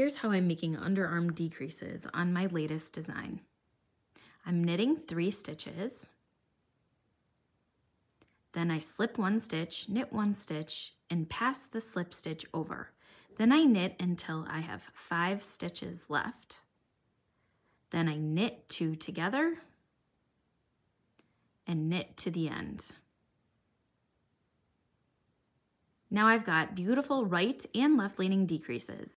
Here's how I'm making underarm decreases on my latest design. I'm knitting three stitches, then I slip one stitch, knit one stitch, and pass the slip stitch over. Then I knit until I have five stitches left. Then I knit two together and knit to the end. Now I've got beautiful right and left leaning decreases.